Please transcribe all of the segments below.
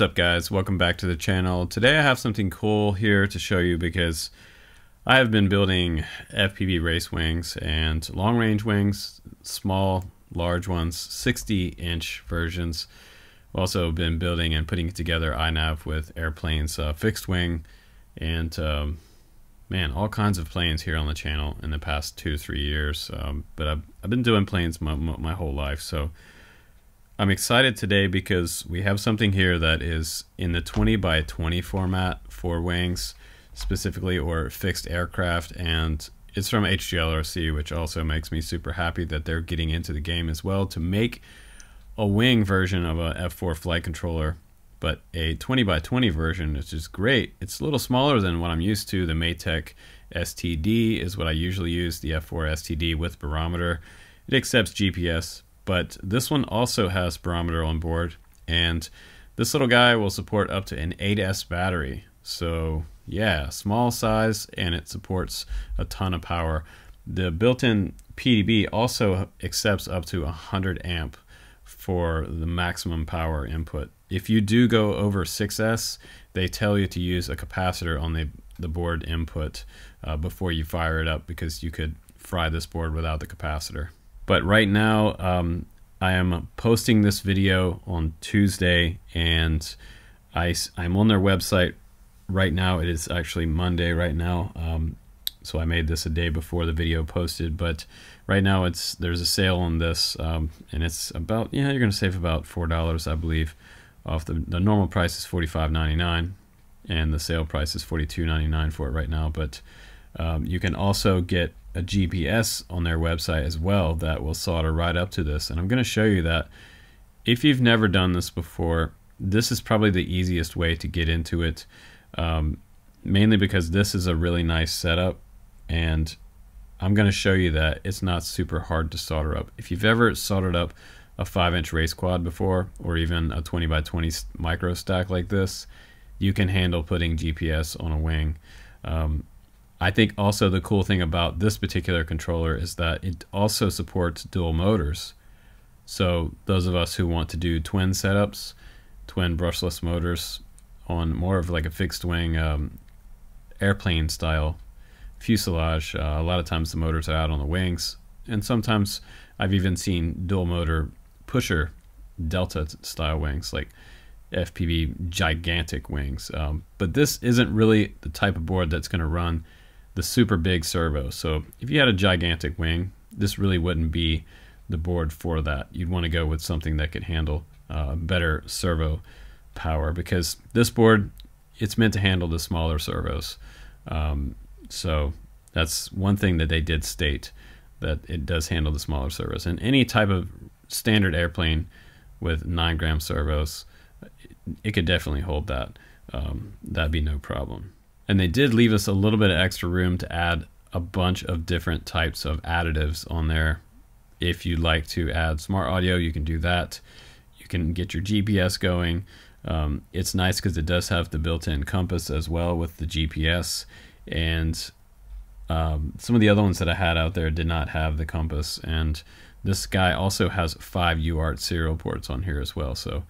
What's up guys, welcome back to the channel. Today I have something cool here to show you because I have been building FPV race wings and long range wings, small, large ones, 60 inch versions. Also been building and putting together iNav with airplanes, uh, fixed wing, and um, man, all kinds of planes here on the channel in the past two, three years. Um, but I've, I've been doing planes my, my whole life, so I'm excited today because we have something here that is in the 20 by 20 format for wings specifically or fixed aircraft and it's from HGLRC which also makes me super happy that they're getting into the game as well to make a wing version of a F4 flight controller but a 20 by 20 version which is great. It's a little smaller than what I'm used to. The Matek STD is what I usually use, the F4 STD with barometer. It accepts GPS but this one also has barometer on board and this little guy will support up to an 8S battery. So yeah small size and it supports a ton of power. The built-in PDB also accepts up to 100 amp for the maximum power input. If you do go over 6S they tell you to use a capacitor on the, the board input uh, before you fire it up because you could fry this board without the capacitor but right now, um, I am posting this video on Tuesday, and I, I'm on their website right now. It is actually Monday right now. Um, so I made this a day before the video posted, but right now it's there's a sale on this, um, and it's about yeah you're gonna save about four dollars I believe off the the normal price is forty five ninety nine, and the sale price is forty two ninety nine for it right now. But um, you can also get a GPS on their website as well that will solder right up to this. And I'm going to show you that if you've never done this before, this is probably the easiest way to get into it. Um, mainly because this is a really nice setup and I'm going to show you that it's not super hard to solder up. If you've ever soldered up a 5 inch race quad before or even a 20 by 20 micro stack like this, you can handle putting GPS on a wing. Um, I think also the cool thing about this particular controller is that it also supports dual motors. So those of us who want to do twin setups, twin brushless motors on more of like a fixed wing um, airplane style fuselage, uh, a lot of times the motors are out on the wings. And sometimes I've even seen dual motor pusher delta style wings like FPV gigantic wings. Um, but this isn't really the type of board that's going to run the super big servo. So if you had a gigantic wing, this really wouldn't be the board for that. You'd want to go with something that could handle uh, better servo power because this board, it's meant to handle the smaller servos. Um, so that's one thing that they did state that it does handle the smaller servos. And any type of standard airplane with 9 gram servos, it could definitely hold that. Um, that'd be no problem. And they did leave us a little bit of extra room to add a bunch of different types of additives on there. If you'd like to add smart audio, you can do that. You can get your GPS going. Um, it's nice because it does have the built-in compass as well with the GPS. And um, some of the other ones that I had out there did not have the compass. And this guy also has five UART serial ports on here as well. So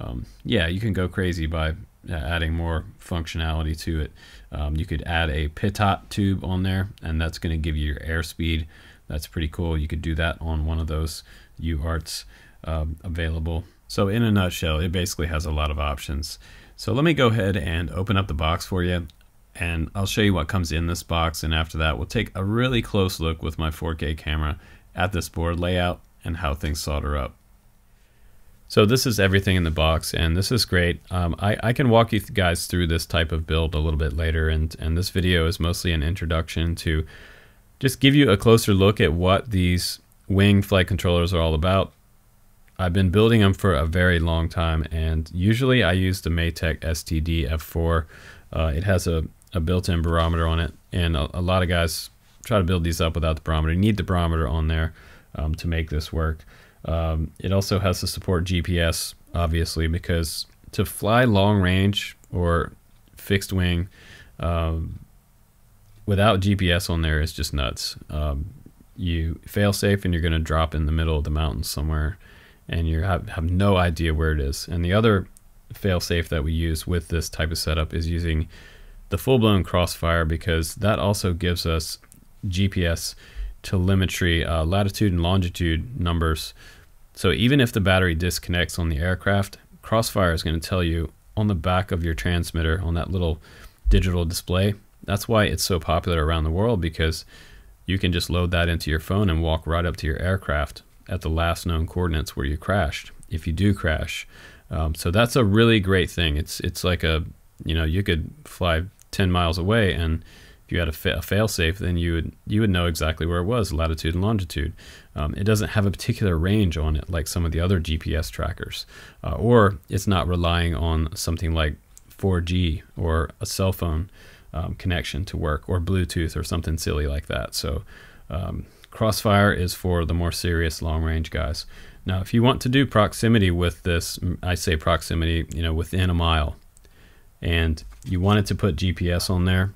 um, yeah, you can go crazy by adding more functionality to it. Um, you could add a pitot tube on there, and that's going to give you your airspeed. That's pretty cool. You could do that on one of those UARTs um, available. So in a nutshell, it basically has a lot of options. So let me go ahead and open up the box for you, and I'll show you what comes in this box, and after that, we'll take a really close look with my 4K camera at this board layout and how things solder up. So this is everything in the box, and this is great. Um, I, I, can walk you guys through this type of build a little bit later, and, and this video is mostly an introduction to just give you a closer look at what these wing flight controllers are all about. I've been building them for a very long time, and usually I use the Matek STD F4. Uh, it has a, a built-in barometer on it, and a, a, lot of guys try to build these up without the barometer. You need the barometer on there um, to make this work. Um, it also has to support GPS, obviously, because to fly long range or fixed wing um, without GPS on there is just nuts. Um, you fail safe and you're going to drop in the middle of the mountains somewhere, and you have, have no idea where it is. And the other fail safe that we use with this type of setup is using the full-blown crossfire because that also gives us GPS telemetry, uh, latitude and longitude numbers. So even if the battery disconnects on the aircraft, Crossfire is going to tell you on the back of your transmitter on that little digital display. That's why it's so popular around the world because you can just load that into your phone and walk right up to your aircraft at the last known coordinates where you crashed if you do crash. Um, so that's a really great thing. It's it's like a you know you could fly 10 miles away and if you had a, fa- a fail safe then you would you would know exactly where it was latitude and longitude. Um, it doesn't have a particular range on it like some of the other gps trackers uh, or it's not relying on something like 4g or a cell phone um, connection to work or bluetooth or something silly like that. So um, crossfire is for the more serious long range guys. Now if you want to do proximity with this i say proximity you know within a mile and you wanted to put GPS on there,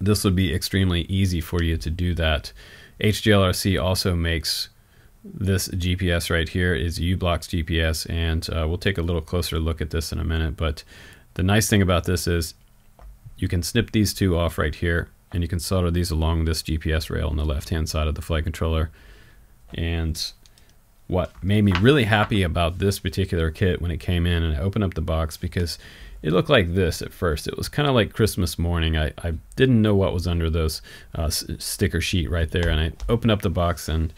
this would be extremely easy for you to do that. HGLRC also makes this GPS right here is u-blox GPS and uh, we'll take a little closer look at this in a minute but the nice thing about this is you can snip these two off right here and you can solder these along this GPS rail on the left hand side of the flight controller and what made me really happy about this particular kit when it came in and I opened up the box because it looked like this at first. It was kind of like Christmas morning. I, I didn't know what was under those uh, sticker sheet right there. And I opened up the box and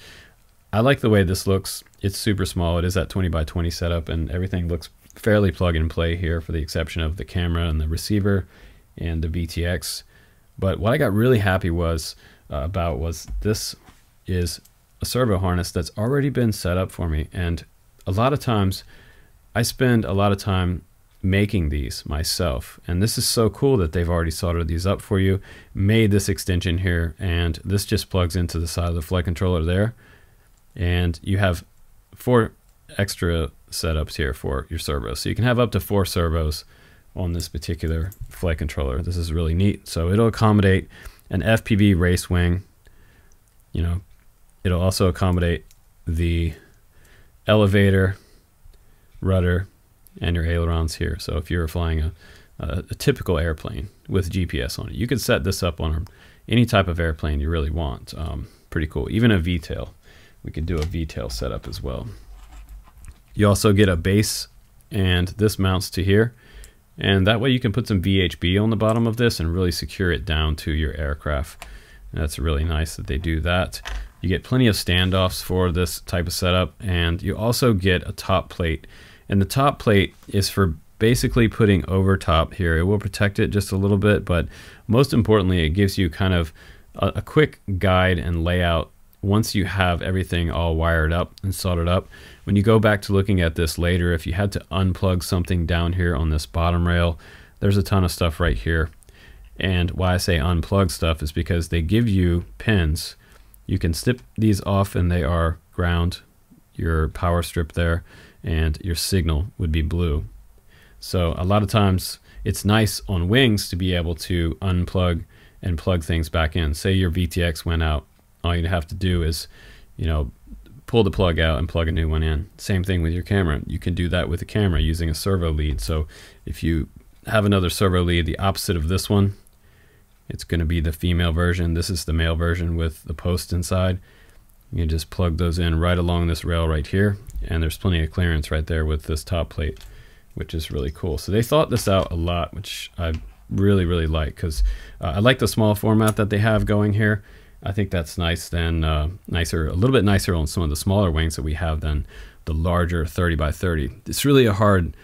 I like the way this looks. It's super small. It is that 20 by 20 setup and everything looks fairly plug and play here for the exception of the camera and the receiver and the VTX. But what I got really happy was uh, about was this is a servo harness that's already been set up for me. And a lot of times I spend a lot of time making these myself. And this is so cool that they've already soldered these up for you, made this extension here, and this just plugs into the side of the flight controller there. And you have four extra setups here for your servos. So you can have up to four servos on this particular flight controller. This is really neat. So it'll accommodate an FPV race wing. You know, it'll also accommodate the elevator, rudder, and your ailerons here. So if you're flying a, a, a, typical airplane with GPS on it, you could set this up on any type of airplane you really want. Um, pretty cool. Even a V-tail. We could do a V-tail setup as well. You also get a base and this mounts to here. And that way you can put some VHB on the bottom of this and really secure it down to your aircraft. And that's really nice that they do that. You get plenty of standoffs for this type of setup and you also get a top plate and the top plate is for basically putting over top here. It will protect it just a little bit, but most importantly, it gives you kind of a, a quick guide and layout once you have everything all wired up and soldered up. When you go back to looking at this later, if you had to unplug something down here on this bottom rail, there's a ton of stuff right here. And why I say unplug stuff is because they give you pins. You can snip these off and they are ground, your power strip there and your signal would be blue. So a lot of times it's nice on wings to be able to unplug and plug things back in. Say your VTX went out, all you'd have to do is, you know, pull the plug out and plug a new one in. Same thing with your camera. You can do that with a camera using a servo lead. So if you have another servo lead, the opposite of this one, it's going to be the female version. This is the male version with the post inside. You can just plug those in right along this rail right here and there's plenty of clearance right there with this top plate which is really cool. So they thought this out a lot which I really really like because uh, I like the small format that they have going here. I think that's nice than uh, nicer a little bit nicer on some of the smaller wings that we have than the larger 30 by 30 it's really a hard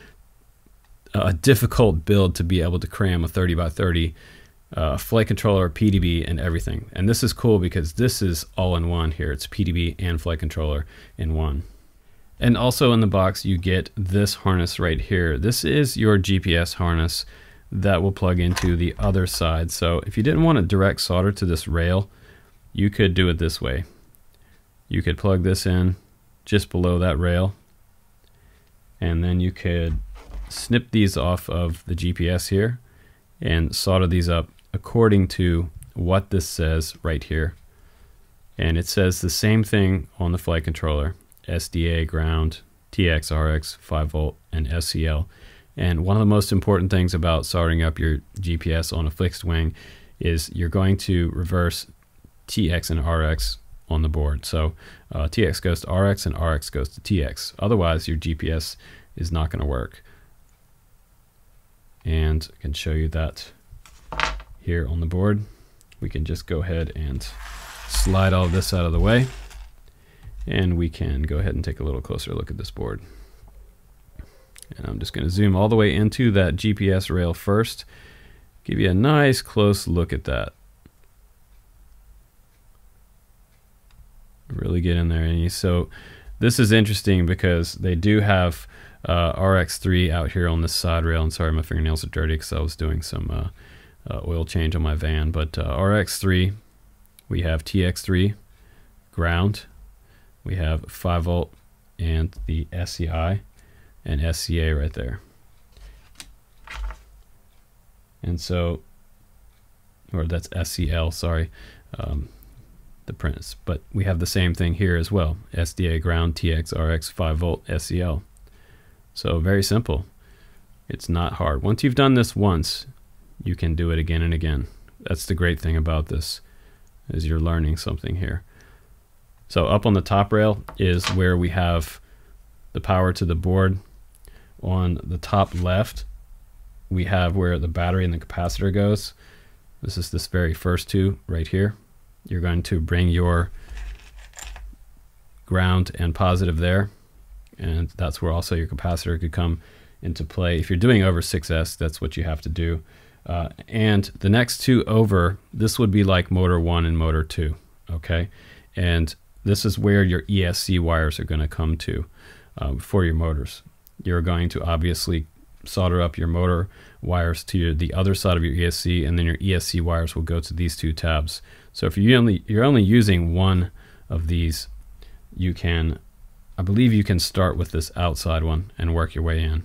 a difficult build to be able to cram a 30 by 30 uh, flight controller, PDB, and everything. And this is cool because this is all in one here. It's PDB and flight controller in one. And also in the box, you get this harness right here. This is your GPS harness that will plug into the other side. So if you didn't want to direct solder to this rail, you could do it this way. You could plug this in just below that rail. And then you could snip these off of the GPS here and solder these up according to what this says right here. And it says the same thing on the flight controller. SDA ground TX, RX, 5 volt, and SCL. And one of the most important things about soldering up your GPS on a fixed wing is you're going to reverse TX and RX on the board. So uh, TX goes to RX and RX goes to TX. Otherwise, your GPS is not going to work. And I can show you that here on the board. We can just go ahead and slide all this out of the way. And we can go ahead and take a little closer look at this board. And I'm just going to zoom all the way into that GPS rail first. Give you a nice close look at that. Really get in there. And so this is interesting because they do have uh, RX3 out here on this side rail. And sorry, my fingernails are dirty because I was doing some uh, uh, oil change on my van. But uh, RX3, we have TX3, ground, we have 5 volt, and the SEI and SCA right there. And so, or that's SCL, sorry, um, the prints. But we have the same thing here as well. SDA ground TX RX 5 volt SCL. So very simple. It's not hard. Once you've done this once, you can do it again and again. That's the great thing about this, is you're learning something here. So up on the top rail is where we have the power to the board on the top left, we have where the battery and the capacitor goes. This is this very first two right here. You're going to bring your ground and positive there. And that's where also your capacitor could come into play. If you're doing over 6S, that's what you have to do. Uh, and the next two over, this would be like motor one and motor two, okay? And this is where your ESC wires are going to come to um, for your motors you're going to obviously solder up your motor wires to the other side of your ESC, and then your ESC wires will go to these two tabs. So if you only you're only using one of these, you can, I believe you can start with this outside one and work your way in.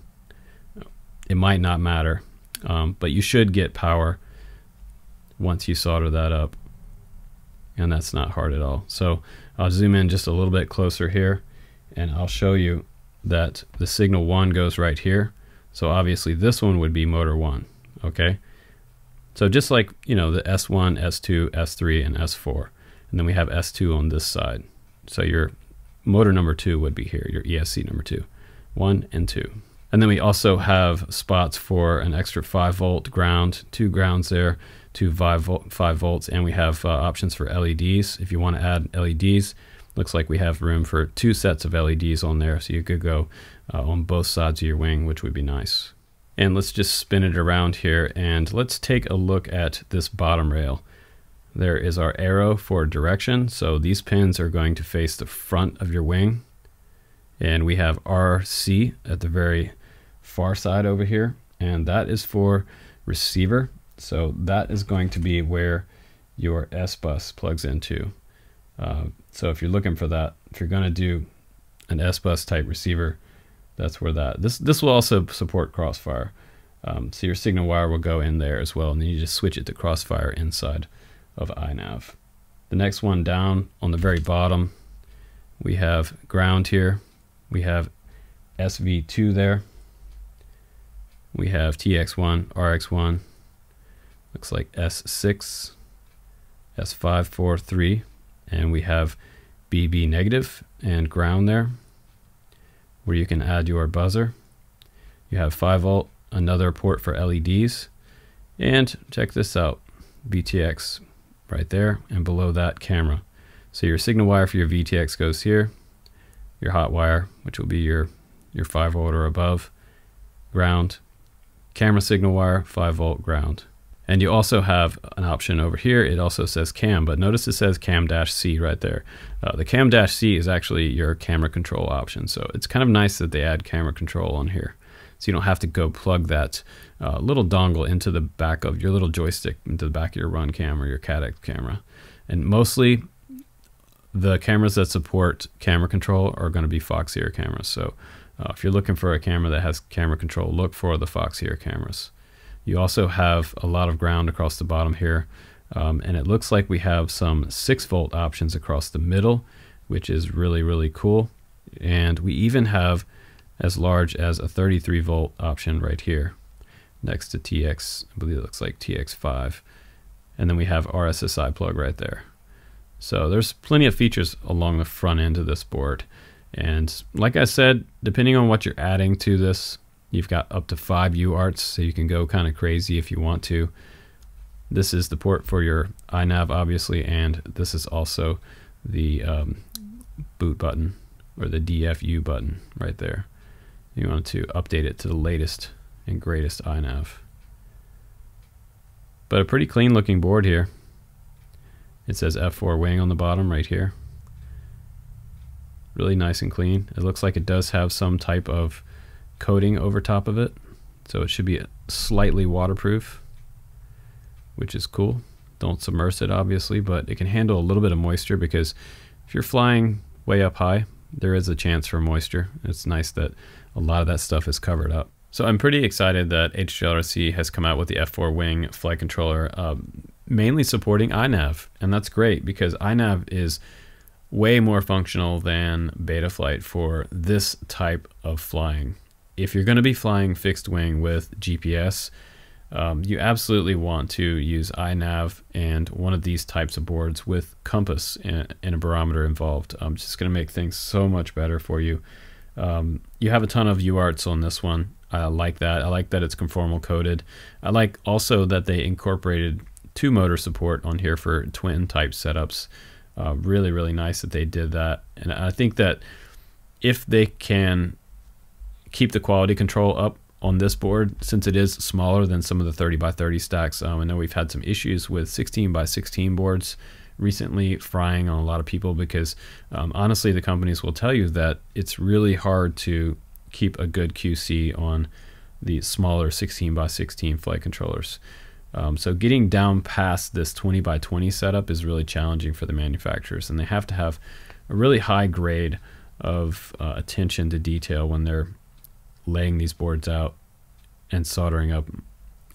It might not matter, um, but you should get power once you solder that up, and that's not hard at all. So I'll zoom in just a little bit closer here, and I'll show you that the signal 1 goes right here. So obviously this one would be motor 1, okay? So just like, you know, the S1, S2, S3, and S4. And then we have S2 on this side. So your motor number 2 would be here, your ESC number 2. 1 and 2. And then we also have spots for an extra 5 volt ground, two grounds there, two 5, volt, 5 volts, and we have uh, options for LEDs. If you want to add LEDs, looks like we have room for two sets of LEDs on there so you could go uh, on both sides of your wing which would be nice. And let's just spin it around here and let's take a look at this bottom rail. There is our arrow for direction so these pins are going to face the front of your wing and we have RC at the very far side over here and that is for receiver so that is going to be where your S bus plugs into uh, so if you're looking for that, if you're going to do an S-bus type receiver, that's where that. This this will also support Crossfire. Um, so your signal wire will go in there as well, and then you just switch it to Crossfire inside of iNav. The next one down on the very bottom, we have ground here. We have SV2 there. We have TX1, RX1. Looks like S6, S543 and we have BB negative and ground there where you can add your buzzer. You have 5 volt, another port for LEDs, and check this out, VTX right there, and below that camera. So your signal wire for your VTX goes here, your hot wire, which will be your, your 5 volt or above, ground, camera signal wire, 5 volt ground. And you also have an option over here. It also says cam, but notice it says cam-c right there. Uh, the cam-c is actually your camera control option. So it's kind of nice that they add camera control on here. So you don't have to go plug that uh, little dongle into the back of your little joystick, into the back of your run camera, your Caddx camera. And mostly the cameras that support camera control are going to be Foxeer cameras. So uh, if you're looking for a camera that has camera control, look for the Foxeer cameras. You also have a lot of ground across the bottom here. Um, and it looks like we have some 6 volt options across the middle, which is really, really cool. And we even have as large as a 33 volt option right here next to TX, I believe it looks like TX5. And then we have RSSI plug right there. So there's plenty of features along the front end of this board. And like I said, depending on what you're adding to this, you've got up to five UARTs, so you can go kind of crazy if you want to. This is the port for your iNav, obviously, and this is also the um, boot button or the DFU button right there. You want to update it to the latest and greatest iNav. But a pretty clean looking board here. It says F4 wing on the bottom right here. Really nice and clean. It looks like it does have some type of coating over top of it. So it should be slightly waterproof, which is cool. Don't submerge it obviously, but it can handle a little bit of moisture because if you're flying way up high, there is a chance for moisture. It's nice that a lot of that stuff is covered up. So I'm pretty excited that HGLRC has come out with the F4 Wing flight controller, um, mainly supporting iNav, and that's great because iNav is way more functional than Betaflight for this type of flying. If you're going to be flying fixed wing with GPS, um, you absolutely want to use iNav and one of these types of boards with compass and, a barometer involved. Um, just going to make things so much better for you. Um, you have a ton of UARTs on this one. I like that. I like that it's conformal coated. I like also that they incorporated two motor support on here for twin type setups. Uh, really, really nice that they did that. And I think that if they can keep the quality control up on this board, since it is smaller than some of the 30 by 30 stacks, um, I know we've had some issues with 16 by 16 boards recently frying on a lot of people because um, honestly, the companies will tell you that it's really hard to keep a good QC on the smaller 16 by 16 flight controllers. Um, so getting down past this 20 by 20 setup is really challenging for the manufacturers, and they have to have a really high grade of uh, attention to detail when they're laying these boards out and soldering up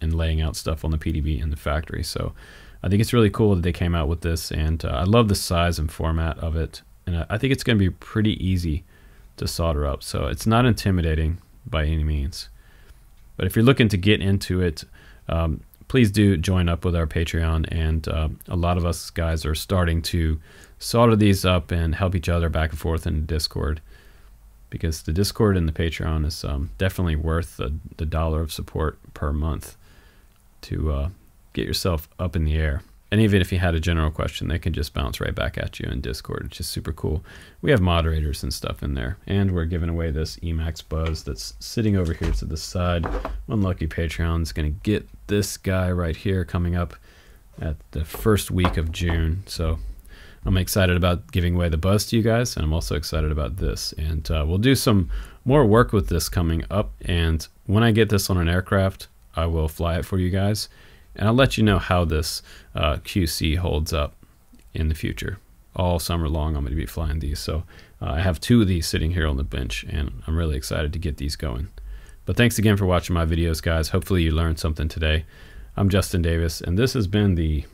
and laying out stuff on the PDB in the factory. So I think it's really cool that they came out with this, and uh, I love the size and format of it, and I think it's going to be pretty easy to solder up. So it's not intimidating by any means. But if you're looking to get into it, um, please do join up with our Patreon. And uh, a lot of us guys are starting to solder these up and help each other back and forth in Discord. Because the Discord and the Patreon is um, definitely worth the, the dollar of support per month to uh, get yourself up in the air. And even if you had a general question, they can just bounce right back at you in Discord, which is super cool. We have moderators and stuff in there. And we're giving away this Emax Buzz that's sitting over here to the side. One lucky Patreon is going to get this guy right here coming up at the first week of June. So I'm excited about giving away the Buzz to you guys, and I'm also excited about this. And uh, we'll do some more work with this coming up. And when I get this on an aircraft, I will fly it for you guys and I'll let you know how this uh, QC holds up in the future. All summer long, I'm going to be flying these. So uh, I have two of these sitting here on the bench, and I'm really excited to get these going. But thanks again for watching my videos, guys. Hopefully you learned something today. I'm Justin Davis, and this has been the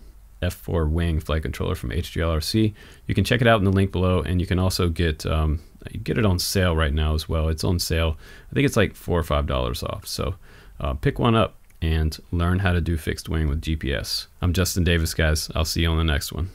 F4 Wing flight controller from HGLRC. You can check it out in the link below, and you can also get um, get it on sale right now as well. It's on sale. I think it's like four or five dollars off. So uh, pick one up and learn how to do fixed wing with GPS. I'm Justin Davis, guys. I'll see you on the next one.